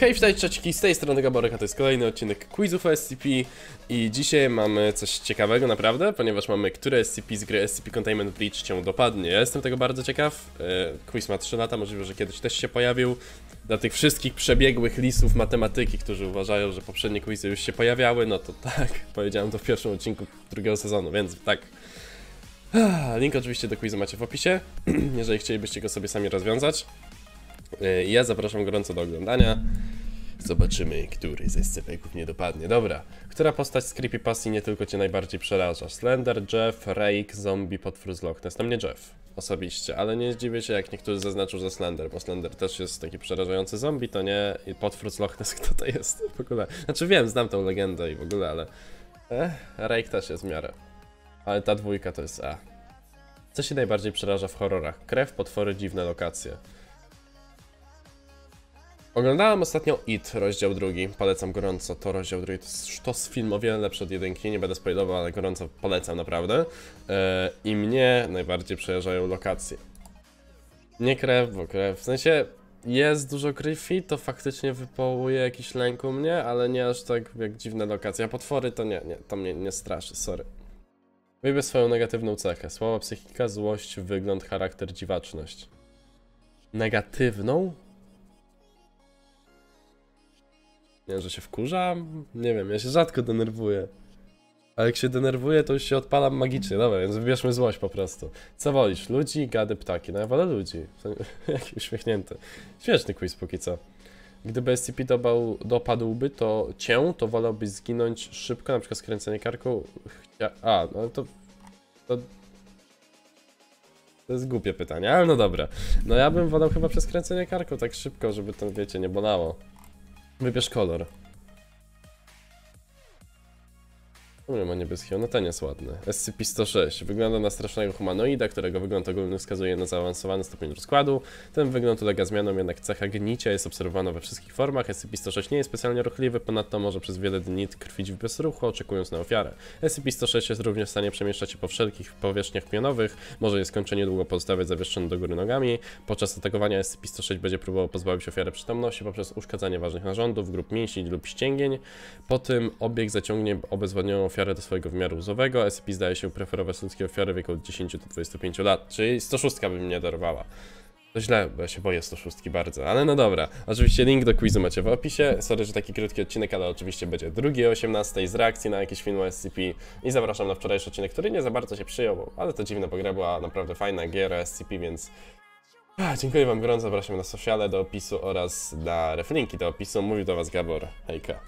Hej, witajcie cześć, z tej strony Gaborek, to jest kolejny odcinek quizów SCP i dzisiaj mamy coś ciekawego naprawdę, ponieważ mamy, które SCP z gry SCP Containment Breach cię dopadnie. Ja jestem tego bardzo ciekaw, e, quiz ma 3 lata, możliwe, że kiedyś też się pojawił. Dla tych wszystkich przebiegłych lisów matematyki, którzy uważają, że poprzednie quizy już się pojawiały, no to tak, powiedziałem to w pierwszym odcinku drugiego sezonu, więc tak. Ah, Link oczywiście do quizu macie w opisie, jeżeli chcielibyście go sobie sami rozwiązać. E, Ja zapraszam gorąco do oglądania. Zobaczymy, który z SCP-ków nie dopadnie. Dobra, która postać z Creepypasty nie tylko cię najbardziej przeraża? Slender, Jeff, Rake, zombie, potwór z Loch Ness. Mnie Jeff, osobiście, ale nie zdziwię się, jak niektórzy zaznaczą, że Slender, bo Slender też jest taki przerażający zombie, to nie. I potwór z Loch Ness, kto to jest w ogóle? Znaczy wiem, znam tą legendę i w ogóle, ale... Eh, Rake też jest w miarę. Ale ta dwójka to jest A. Co się najbardziej przeraża w horrorach? Krew, potwory, dziwne lokacje. Oglądałem ostatnio It, rozdział drugi. Polecam gorąco to rozdział drugi. To jest sztos film o wiele lepszy od jedynki. Nie będę spoilował, ale gorąco polecam naprawdę. E, I mnie najbardziej przejeżdżają lokacje. Nie krew, bo krew. W sensie jest dużo krwi, to faktycznie wywołuje jakiś lęk u mnie, ale nie aż tak jak dziwne lokacje. A potwory to nie, nie, to mnie nie straszy, sorry. Wybierz swoją negatywną cechę. Słaba psychika, złość, wygląd, charakter, dziwaczność. Negatywną? Nie że się wkurzam? Nie wiem, ja się rzadko denerwuję. A jak się denerwuję, to już się odpalam magicznie. Dobra, więc wybierzmy złość po prostu. Co wolisz? Ludzi, gady, ptaki? No ja wolę ludzi. Jaki uśmiechnięty. Śmieszny quiz póki co. Gdyby SCP dobał, dopadłby to cię, to wolałbyś zginąć szybko, na przykład skręcenie karką. Chcia... A, no to, to. To jest głupie pytanie, ale no dobra. No ja bym wolał chyba przez skręcenie karką tak szybko, żeby to, wiecie, nie bolało. Wybierz kolor. Nie ma niebieskiego, no ten jest ładny. SCP-106 wygląda na strasznego humanoida, którego wygląd ogólny wskazuje na zaawansowany stopień rozkładu. Ten wygląd ulega zmianom, jednak cecha gnicia jest obserwowana we wszystkich formach. SCP-106 nie jest specjalnie ruchliwy, ponadto może przez wiele dni tkwić w bezruchu, oczekując na ofiarę. SCP-106 jest również w stanie przemieszczać się po wszelkich powierzchniach pionowych, może je skończenie długo pozostawiać zawieszony do góry nogami. Podczas atakowania SCP-106 będzie próbował pozbawić ofiarę przytomności poprzez uszkadzanie ważnych narządów, grup mięśni lub ścięgień. Po tym obieg zaciągnie obezwładnioną ofiarę do swojego wymiaru łzowego. SCP zdaje się preferować ludzkie ofiary w wieku od 10 do 25 lat, czyli 106 by mnie dorwała. To źle, bo ja się boję 106 bardzo, ale no dobra. Oczywiście link do quizu macie w opisie. Sorry, że taki krótki odcinek, ale oczywiście będzie drugi o 18 z reakcji na jakieś filmy SCP. I zapraszam na wczorajszy odcinek, który nie za bardzo się przyjął, ale to dziwne, bo gra była naprawdę fajna, giera SCP, więc dziękuję wam gorąco, zapraszam na sociale do opisu oraz na reflinki do opisu. Mówił do was Gabor. Hejka.